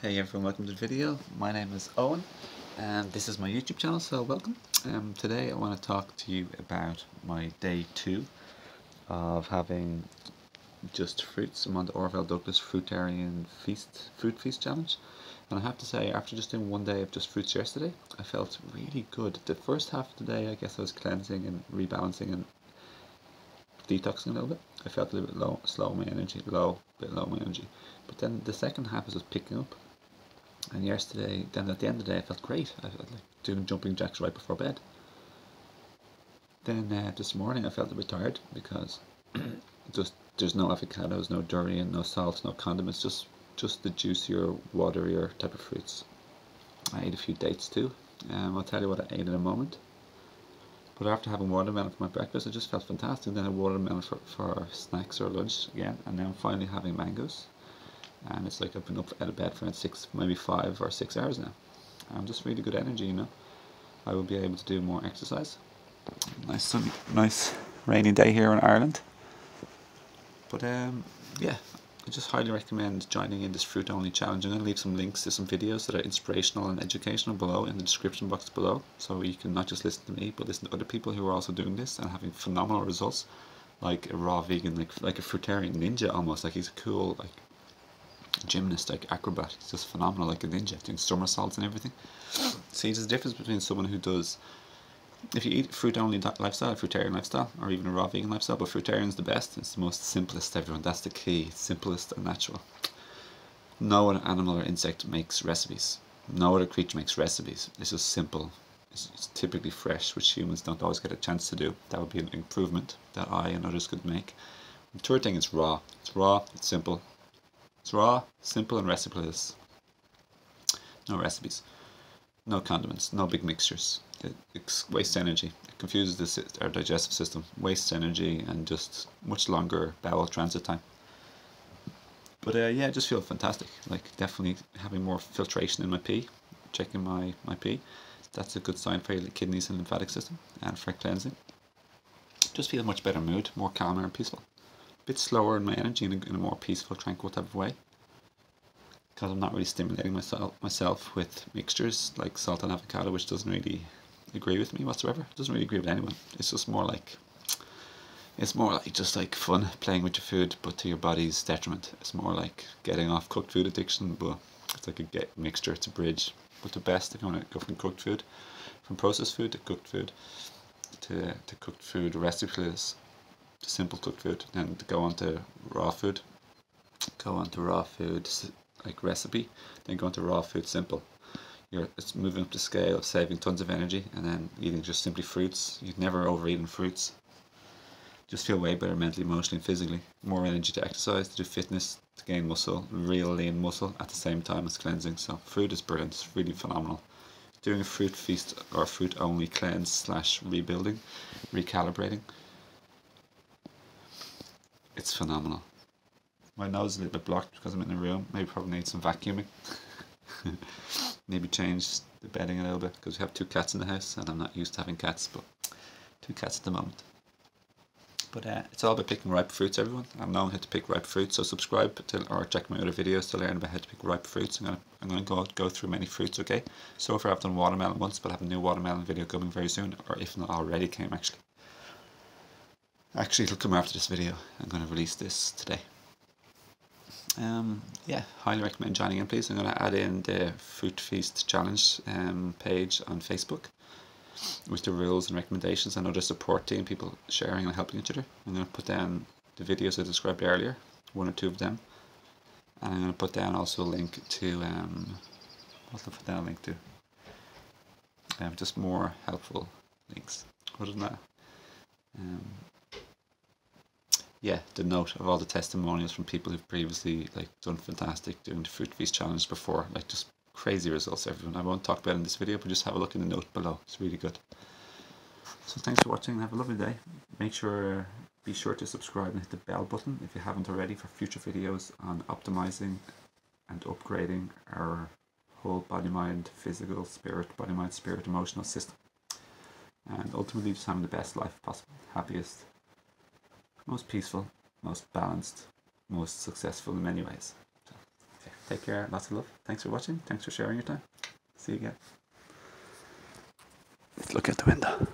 Hey everyone, welcome to the video. My name is Owen and this is my YouTube channel, so welcome. Um, today I want to talk to you about my day two of having just fruits. I'm on the Orvel Douglas Fruitarian Feast Fruit Feast Challenge. And I have to say, after just doing one day of just fruits yesterday, I felt really good. The first half of the day, I guess I was cleansing and rebalancing and detoxing a little bit. I felt a little bit low, slow my energy, low, bit low my energy. But then the second half was just picking up. And yesterday, then at the end of the day, I felt great. I felt like doing jumping jacks right before bed. Then uh, this morning, I felt a bit tired because just there's no avocados, no durian, no salt, no condiments, just just the juicier, waterier type of fruits. I ate a few dates too. Um, I'll tell you what I ate in a moment. But after having watermelon for my breakfast, I just felt fantastic. Then a watermelon for, for snacks or lunch again, and now I'm finally having mangoes. And it's like I've been up out of bed for six, maybe five or six hours now. I'm just really good energy, you know. I will be able to do more exercise. Nice sunny, nice rainy day here in Ireland. But um, yeah, I just highly recommend joining in this fruit only challenge. I'm going to leave some links to some videos that are inspirational and educational below in the description box below. So you can not just listen to me, but listen to other people who are also doing this and having phenomenal results. Like a raw vegan, like like a fruitarian ninja almost. Like he's a cool like gymnast, like acrobat. He's just phenomenal, like a ninja, doing somersaults and everything. See, there's a difference between someone who does if you eat fruit only lifestyle, fruitarian lifestyle, or even a raw vegan lifestyle, but fruitarian is the best. It's the most simplest everyone. That's the key. Simplest and natural. No other animal or insect makes recipes. No other creature makes recipes. It's just simple. It's, it's typically fresh, which humans don't always get a chance to do. That would be an improvement that I and others could make. The third thing is raw. It's raw, it's simple. It's raw, simple, and recipeless. No recipes. No condiments, no big mixtures it, it wastes energy. It confuses our digestive system, wastes energy, and just much longer bowel transit time. But uh, yeah, I just feel fantastic. Like definitely having more filtration in my pee, checking my my pee. That's a good sign for your kidneys and lymphatic system and for cleansing. Just feel much better mood, more calmer and peaceful. Bit slower in my energy in a, in a more peaceful, tranquil type of way because I'm not really stimulating myself myself with mixtures like salt and avocado, which doesn't really agree with me whatsoever. It doesn't really agree with anyone. It's just more like it's more like just like fun playing with your food, but to your body's detriment. It's more like getting off cooked food addiction, but it's like a get mixture. It's a bridge. But the best if you want to go from cooked food, from processed food to cooked food, to to cooked food recipes, to simple cooked food, then go on to raw food, go on to raw food like recipe, then go on to raw food simple you're it's moving up the scale of saving tons of energy and then eating just simply fruits. You'd never overeaten fruits. Just feel way better mentally, emotionally, and physically. More energy to exercise, to do fitness, to gain muscle, real lean muscle at the same time as cleansing. So fruit is brilliant. It's really phenomenal. Doing a fruit feast or fruit only cleanse slash rebuilding, recalibrating. It's phenomenal. My nose is a little bit blocked because I'm in the room. Maybe probably need some vacuuming. maybe change the bedding a little bit because we have two cats in the house and I'm not used to having cats, but two cats at the moment. But uh, it's all about picking ripe fruits, everyone. I'm knowing how to pick ripe fruits, so subscribe to, or check my other videos to learn about how to pick ripe fruits. I'm gonna I'm gonna go go through many fruits, okay? So far I've done watermelon once, but I have a new watermelon video coming very soon, or if not already came actually. Actually, it'll come after this video. I'm gonna release this today um, yeah, highly recommend joining in, please. I'm going to add in the Fruit Feast Challenge um, page on Facebook with the rules and recommendations and other support team, people sharing and helping each other. I'm going to put down the videos I described earlier, one or two of them. And I'm going to put down also a link to, um, what will put down a link to? Um, just more helpful links. Other than that, um, yeah, the note of all the testimonials from people who've previously like done fantastic doing the Fruit Feast challenge before, like just crazy results. Everyone, I won't talk about in this video, but just have a look in the note below. It's really good. So thanks for watching. Have a lovely day. Make sure, uh, be sure to subscribe and hit the bell button if you haven't already for future videos on optimizing and upgrading our whole body, mind, physical, spirit, body, mind, spirit, emotional system. And ultimately just having the best life possible, happiest, most peaceful, most balanced, most successful in many ways. So, okay. Take care. Lots of love. Thanks for watching. Thanks for sharing your time. See you again. Let's look out the window.